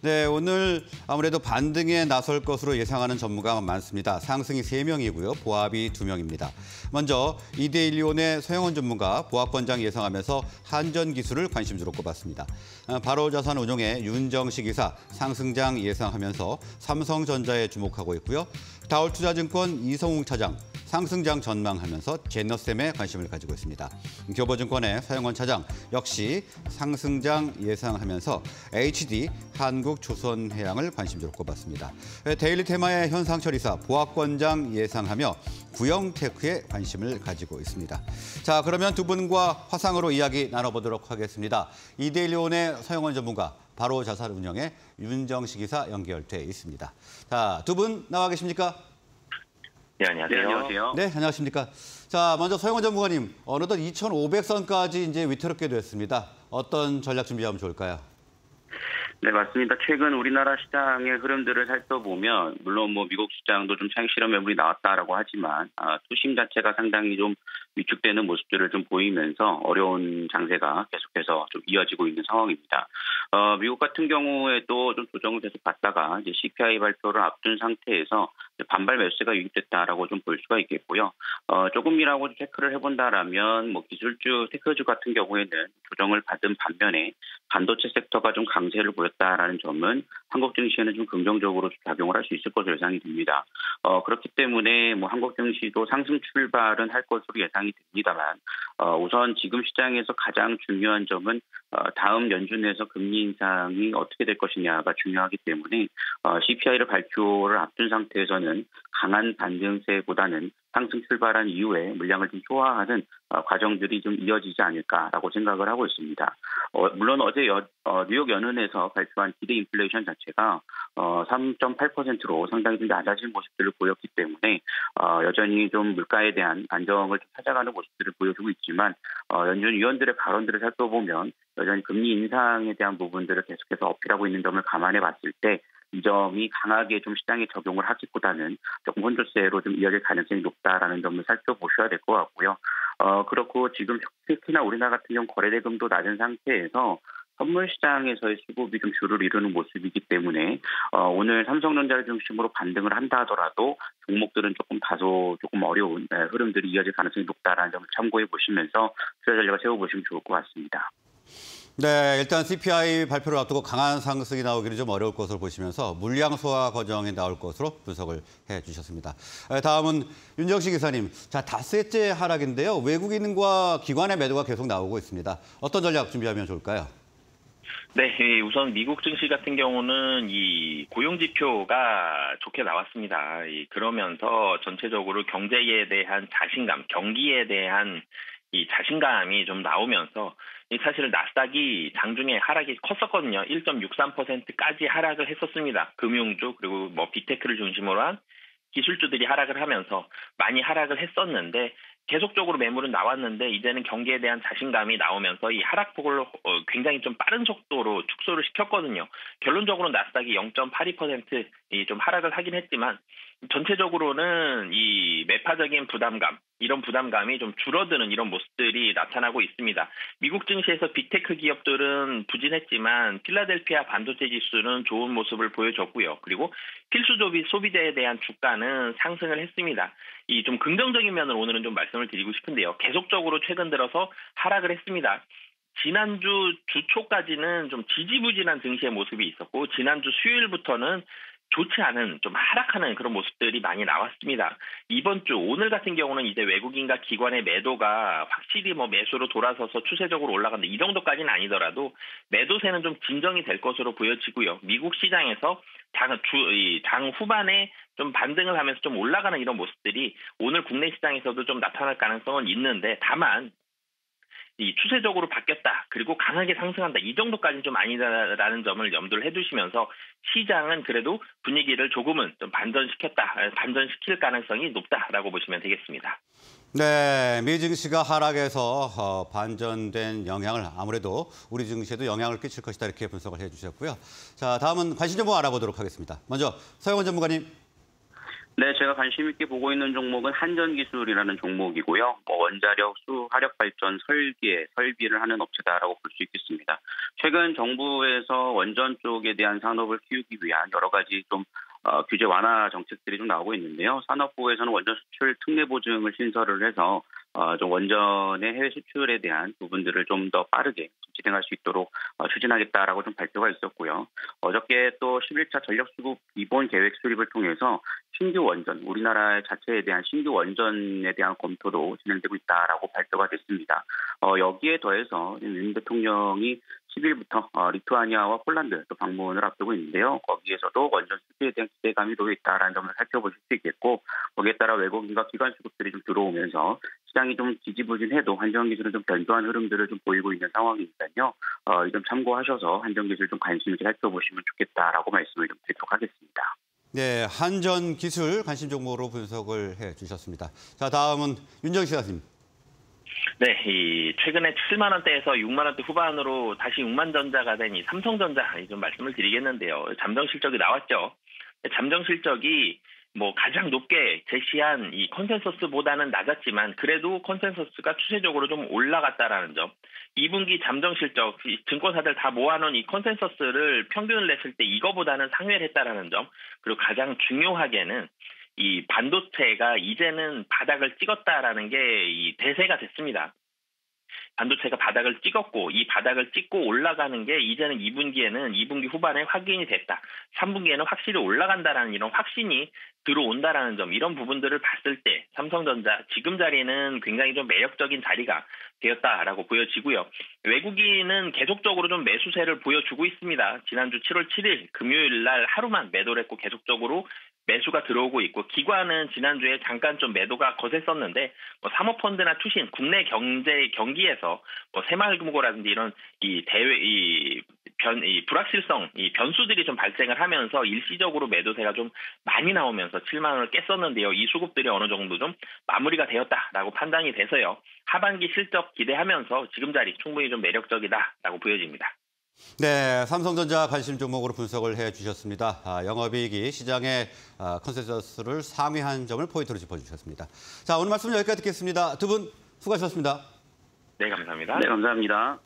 네, 오늘 아무래도 반등에 나설 것으로 예상하는 전문가가 많습니다. 상승이 세명이고요 보합이 두명입니다 먼저 이데일리온의 서영원 전문가 보합권장 예상하면서 한전 기술을 관심주로 꼽았습니다. 어, 바로 자산 운용의 윤정식 이사 상승장 예상하면서 삼성전자에 주목하고 있고요. 다올투자증권 이성웅 차장 상승장 전망하면서 제너셈에 관심을 가지고 있습니다. 교보증권의 서영원 차장 역시 상승장 예상하면서 HD 한국조선해양을 관심주로 꼽았습니다. 데일리 테마의 현상철 이사 보합권장 예상하며 구형테크에 관심을 가지고 있습니다. 자 그러면 두 분과 화상으로 이야기 나눠보도록 하겠습니다. 이데일리온의 서영원 전문가 바로 자산 운영의 윤정식 이사 연결돼 있습니다. 자, 두 분 나와 계십니까? 네, 안녕하세요. 네, 안녕하세요. 네, 안녕하십니까. 자, 먼저 서영원 전문가님, 어느덧 2,500선까지 이제 위태롭게 됐습니다. 어떤 전략 준비하면 좋을까요? 네, 맞습니다. 최근 우리나라 시장의 흐름들을 살펴보면 물론 뭐 미국 시장도 좀 차익 실험 매물이 나왔다라고 하지만 아, 투심 자체가 상당히 좀 위축되는 모습들을 좀 보이면서 어려운 장세가 계속해서 좀 이어지고 있는 상황입니다. 어, 미국 같은 경우에도 좀 조정을 계속 받다가 이제 CPI 발표를 앞둔 상태에서 반발 매수세가 유입됐다라고 좀 볼 수가 있겠고요. 어, 조금이라고 체크를 해본다라면 뭐 기술주, 테크주 같은 경우에는 조정을 받은 반면에 반도체 섹터가 좀 강세를 보였다라는 점은 한국 증시에는 좀 긍정적으로 작용을 할 수 있을 것으로 예상이 됩니다. 어, 그렇기 때문에 뭐 한국 증시도 상승 출발은 할 것으로 예상이 됩니다만 어, 우선 지금 시장에서 가장 중요한 점은 어, 다음 연준에서 금리 인상이 어떻게 될 것이냐가 중요하기 때문에 어, CPI를 발표를 앞둔 상태에서는 강한 반등세보다는 상승 출발한 이후에 물량을 좀 소화하는 어, 과정들이 좀 이어지지 않을까라고 생각을 하고 있습니다. 어, 물론 어제 여, 어, 뉴욕 연은에서 발표한 기대 인플레이션 자체가 어, 3.8%로 상당히 좀 낮아진 모습들을 보였기 때문에 어, 여전히 좀 물가에 대한 안정을 좀 찾아가는 모습들을 보여주고 있지만 어, 연준 위원들의 발언들을 살펴보면 여전히 금리 인상에 대한 부분들을 계속해서 어필하고 있는 점을 감안해 봤을 때 이 점이 강하게 좀 시장에 적용을 하기보다는 조금 혼조세로 좀 이어질 가능성이 높다라는 점을 살펴보셔야 될 것 같고요. 어, 그렇고 지금 특히나 우리나라 같은 경우 거래대금도 낮은 상태에서 선물 시장에서의 수급이 좀 주를 이루는 모습이기 때문에 어, 오늘 삼성전자를 중심으로 반등을 한다 하더라도 종목들은 조금 다소 조금 어려운 네, 흐름들이 이어질 가능성이 높다라는 점을 참고해 보시면서 투자 전략을 세워 보시면 좋을 것 같습니다. 네, 일단 CPI 발표를 앞두고 강한 상승이 나오기는 좀 어려울 것으로 보시면서 물량 소화 과정이 나올 것으로 분석을 해주셨습니다. 다음은 윤정식 기사님, 자 닷새째 하락인데요. 외국인과 기관의 매도가 계속 나오고 있습니다. 어떤 전략 준비하면 좋을까요? 네, 우선 미국 증시 같은 경우는 이 고용 지표가 좋게 나왔습니다. 그러면서 전체적으로 경제에 대한 자신감, 경기에 대한 이 자신감이 좀 나오면서 사실 나스닥이 장중에 하락이 컸었거든요. 1.63%까지 하락을 했었습니다. 금융주 그리고 뭐 빅테크를 중심으로 한 기술주들이 하락을 하면서 많이 하락을 했었는데 계속적으로 매물은 나왔는데 이제는 경기에 대한 자신감이 나오면서 이 하락폭을 어, 굉장히 좀 빠른 속도로 축소를 시켰거든요. 결론적으로 나스닥이 0.82%좀 하락을 하긴 했지만 전체적으로는 이 매파적인 부담감, 이런 부담감이 좀 줄어드는 이런 모습들이 나타나고 있습니다. 미국 증시에서 빅테크 기업들은 부진했지만 필라델피아 반도체 지수는 좋은 모습을 보여줬고요. 그리고 필수 소비 소비자에 대한 주가는 상승을 했습니다. 이 좀 긍정적인 면을 오늘은 좀 말씀을 드리고 싶은데요. 계속적으로 최근 들어서 하락을 했습니다. 지난주 주초까지는 좀 지지부진한 증시의 모습이 있었고 지난주 수요일부터는 좋지 않은 좀 하락하는 그런 모습들이 많이 나왔습니다. 이번 주 오늘 같은 경우는 이제 외국인과 기관의 매도가 확실히 뭐 매수로 돌아서서 추세적으로 올라간다 이 정도까지는 아니더라도 매도세는 좀 진정이 될 것으로 보여지고요. 미국 시장에서 장, 주, 장 후반에 좀 반등을 하면서 좀 올라가는 이런 모습들이 오늘 국내 시장에서도 좀 나타날 가능성은 있는데 다만 이 추세적으로 바뀌었다. 그리고 강하게 상승한다. 이 정도까지는 좀 아니다라는 점을 염두를 해두시면서 시장은 그래도 분위기를 조금은 좀 반전시켰다. 반전시킬 가능성이 높다라고 보시면 되겠습니다. 네, 미 증시가 하락해서 어, 반전된 영향을 아무래도 우리 증시에도 영향을 끼칠 것이다 이렇게 분석을 해주셨고요. 자, 다음은 관심 정보 알아보도록 하겠습니다. 먼저 서영원 전문가님. 네, 제가 관심 있게 보고 있는 종목은 한전 기술이라는 종목이고요. 뭐 원자력, 수, 화력 발전, 설계, 설비를 하는 업체다라고 볼 수 있겠습니다. 최근 정부에서 원전 쪽에 대한 산업을 키우기 위한 여러 가지 좀 어, 규제 완화 정책들이 좀 나오고 있는데요. 산업부에서는 원전 수출 특례 보증을 신설을 해서 어, 좀 원전의 해외 수출에 대한 부분들을 좀 더 빠르게 진행할 수 있도록 어, 추진하겠다라고 좀 발표가 있었고요. 어저께 또 11차 전력 수급 기본 계획 수립을 통해서 신규 원전, 우리나라 자체에 대한 신규 원전에 대한 검토도 진행되고 있다라고 발표가 됐습니다. 어, 여기에 더해서 윤 대통령이 10일부터 어, 리투아니아와 폴란드 또 방문을 앞두고 있는데요. 거기에서도 원전 수주에 대한 기대감이 놓여 있다라는 점을 살펴보실 수 있겠고 거기에 따라 외국인과 기관 수급들이 좀 들어오면서 시장이 좀 지지부진해도 한전기술은 좀 견조한 흐름들을 좀 보이고 있는 상황이니까요. 어, 이 점 참고하셔서 한전기술 좀 관심 있게 살펴보시면 좋겠다라고 말씀을 좀 드리도록 하겠습니다. 네, 한전 기술 관심 종목으로 분석을 해 주셨습니다. 자, 다음은 윤정희 시사님. 네, 이 최근에 7만 원대에서 6만 원대 후반으로 다시 6만 전자가 된 이 삼성전자 좀 말씀을 드리겠는데요. 잠정 실적이 나왔죠. 잠정 실적이 뭐 가장 높게 제시한 이 컨센서스보다는 낮았지만 그래도 컨센서스가 추세적으로 좀 올라갔다라는 점. 2분기 잠정 실적 증권사들 다 모아놓은 이 컨센서스를 평균을 냈을 때 이거보다는 상회를 했다라는 점. 그리고 가장 중요하게는 이 반도체가 이제는 바닥을 찍었다라는 게 이 대세가 됐습니다. 반도체가 바닥을 찍었고 이 바닥을 찍고 올라가는 게 이제는 2분기에는 2분기 후반에 확인이 됐다. 3분기에는 확실히 올라간다라는 이런 확신이 들어온다라는 점 이런 부분들을 봤을 때 삼성전자 지금 자리는 굉장히 좀 매력적인 자리가 되었다라고 보여지고요. 외국인은 계속적으로 좀 매수세를 보여주고 있습니다. 지난주 7월 7일 금요일 날 하루만 매도를 했고 계속적으로 매수가 들어오고 있고 기관은 지난주에 잠깐 좀 매도가 거셌었는데 뭐 사모펀드나 투신 국내 경제 경기에서 뭐 새마을금고라든지 이런 이 대외 이 변, 이 불확실성, 이 변수들이 좀 발생을 하면서 일시적으로 매도세가 좀 많이 나오면서 7만 원을 깼었는데요. 이 수급들이 어느 정도 좀 마무리가 되었다라고 판단이 돼서요. 하반기 실적 기대하면서 지금 자리 충분히 좀 매력적이다라고 보여집니다. 네, 삼성전자 관심 종목으로 분석을 해 주셨습니다. 아, 영업이익이 시장의 아, 컨센서스를 상회한 점을 포인트로 짚어주셨습니다. 자, 오늘 말씀 여기까지 듣겠습니다. 두 분 수고하셨습니다. 네, 감사합니다. 네, 감사합니다.